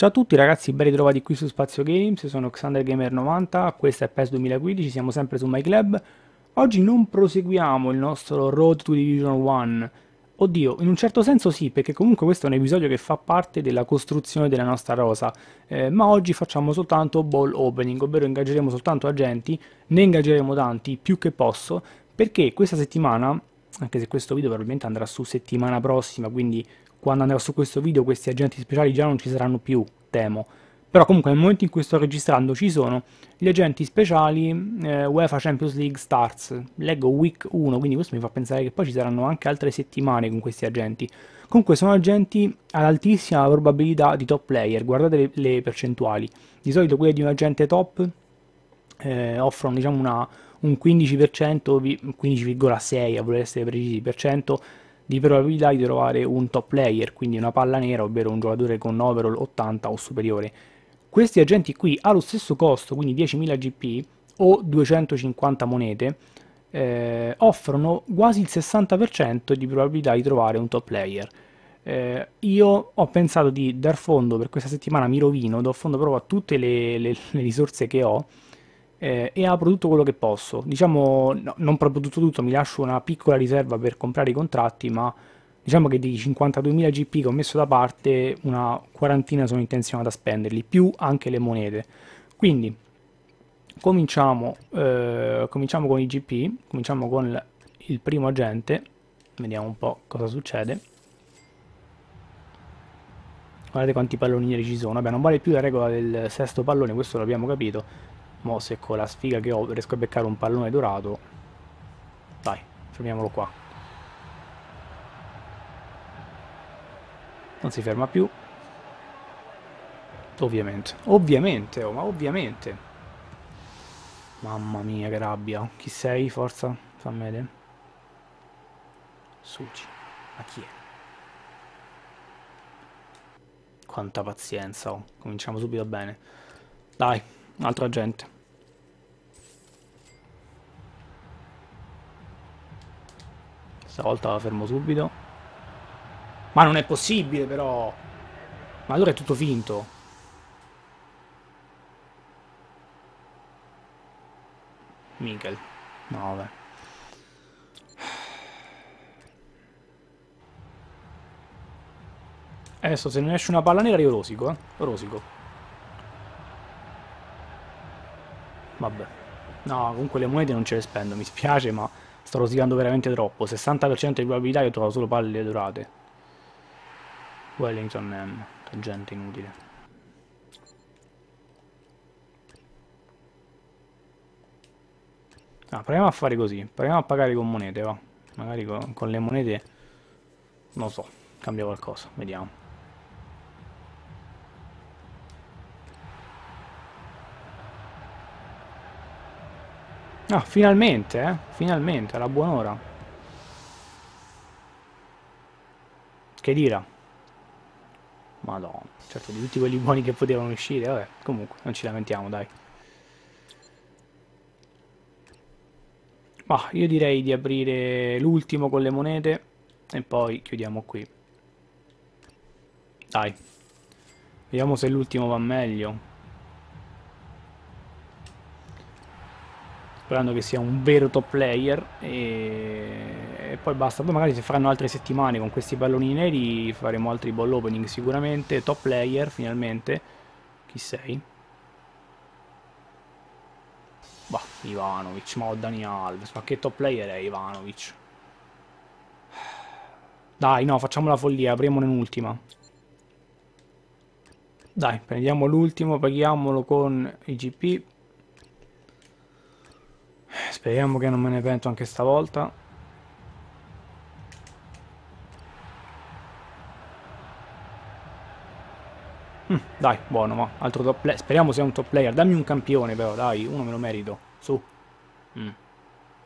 Ciao a tutti ragazzi, ben ritrovati qui su Spazio Games, sono Xander Gamer 90, questo è PES 2015, siamo sempre su MyClub. Oggi non proseguiamo il nostro Road to Division 1. Oddio, in un certo senso sì, perché comunque questo è un episodio che fa parte della costruzione della nostra rosa, eh, ma oggi facciamo soltanto ball opening, ovvero ingaggeremo soltanto agenti, ne ingaggeremo tanti, più che posso, perché questa settimana, anche se questo video probabilmente andrà su settimana prossima, quindi quando andrò su questo video questi agenti speciali già non ci saranno più, temo. Però comunque nel momento in cui sto registrando ci sono gli agenti speciali eh, UEFA Champions League Starts. Leggo week 1, quindi questo mi fa pensare che poi ci saranno anche altre settimane con questi agenti. Comunque sono agenti ad altissima probabilità di top player, guardate le, le percentuali. Di solito quelle di un agente top eh, offrono diciamo una, un 15%, 15,6 a voler essere precisi, per cento di probabilità di trovare un top player, quindi una palla nera, ovvero un giocatore con overall 80 o superiore. Questi agenti qui allo stesso costo, quindi 10.000 GP o 250 monete, eh, offrono quasi il 60% di probabilità di trovare un top player. Eh, io ho pensato di dar fondo per questa settimana, mi rovino, do fondo proprio a tutte le, le, le risorse che ho eh, e apro tutto quello che posso. Diciamo, no, non proprio tutto tutto, mi lascio una piccola riserva per comprare i contratti, ma diciamo che di 52.000 GP che ho messo da parte, una quarantina sono intenzionato a spenderli, più anche le monete. Quindi, cominciamo, eh, cominciamo con i GP, cominciamo con il primo agente, vediamo un po' cosa succede. Guardate quanti palloni neri ci sono, vabbè non vale più la regola del sesto pallone, questo l'abbiamo capito Mo se con la sfiga che ho riesco a beccare un pallone dorato. Dai, fermiamolo qua. Non si ferma più. Ovviamente. Ovviamente, oh, ma ovviamente. Mamma mia, che rabbia. Chi sei? Forza, fammi vedere. Suci. Ma chi è? Quanta pazienza, oh. Cominciamo subito bene. Dai, un agente. Stavolta la fermo subito. Ma non è possibile però. Ma allora è tutto finto. Michael. No, vabbè. Adesso se non esce una palla nera io rosico, eh. Rosico. Vabbè. No, comunque le monete non ce le spendo, mi spiace, ma sto rosicando veramente troppo. 60% di probabilità io trovo solo palle dorate. Wellington M, gente inutile. Ah, proviamo a fare così, proviamo a pagare con monete, va. Magari con, con le monete, non so, cambia qualcosa, vediamo. Ah, finalmente, eh? Finalmente, alla buon'ora. Che dira. Madonna. Certo, di tutti quelli buoni che potevano uscire, vabbè. Comunque, non ci lamentiamo, dai. Ma io direi di aprire l'ultimo con le monete e poi chiudiamo qui. Dai. Vediamo se l'ultimo va meglio. Sperando che sia un vero top player e, e poi basta poi magari se faranno altre settimane con questi palloni neri faremo altri ball opening sicuramente top player finalmente chi sei? Bah, Ivanovic, ma ho Dani Alves, ma che top player è Ivanovic? Dai, no, facciamo la follia, apriamone un'ultima. Dai, prendiamo l'ultimo, paghiamolo con i GP. Speriamo che non me ne pento anche stavolta. Mm, dai, buono, ma altro top player. Speriamo sia un top player. Dammi un campione però, dai, uno me lo merito. Su. Mm.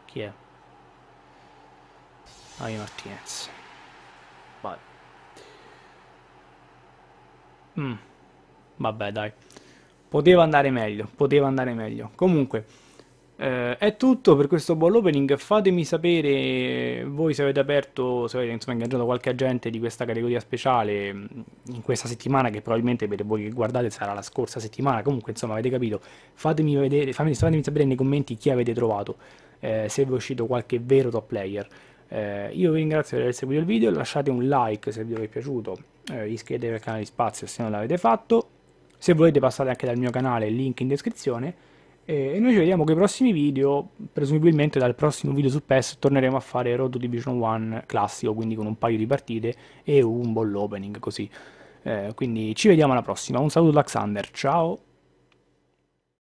Chi è? Dai Martinez. Vai. Mm. Vabbè, dai. Poteva andare meglio, poteva andare meglio. Comunque, Eh, è tutto per questo ball opening. Fatemi sapere voi se avete aperto, se avete insomma, ingaggiato qualche agente di questa categoria speciale mm, in questa settimana, che probabilmente per voi che guardate sarà la scorsa settimana. Comunque, insomma, avete capito. Fatemi, vedere, fatemi, fatemi sapere nei commenti chi avete trovato, eh, se vi è uscito qualche vero top player. Eh, io vi ringrazio per aver seguito il video, lasciate un like se il video vi è piaciuto, eh, iscrivetevi al canale di Spazio se non l'avete fatto. Se volete passate anche dal mio canale, link in descrizione e noi ci vediamo con i prossimi video, presumibilmente dal prossimo video su PES torneremo a fare Road to Division 1 classico, quindi con un paio di partite e un ball opening così. Eh, quindi ci vediamo alla prossima, un saluto da Xander, ciao!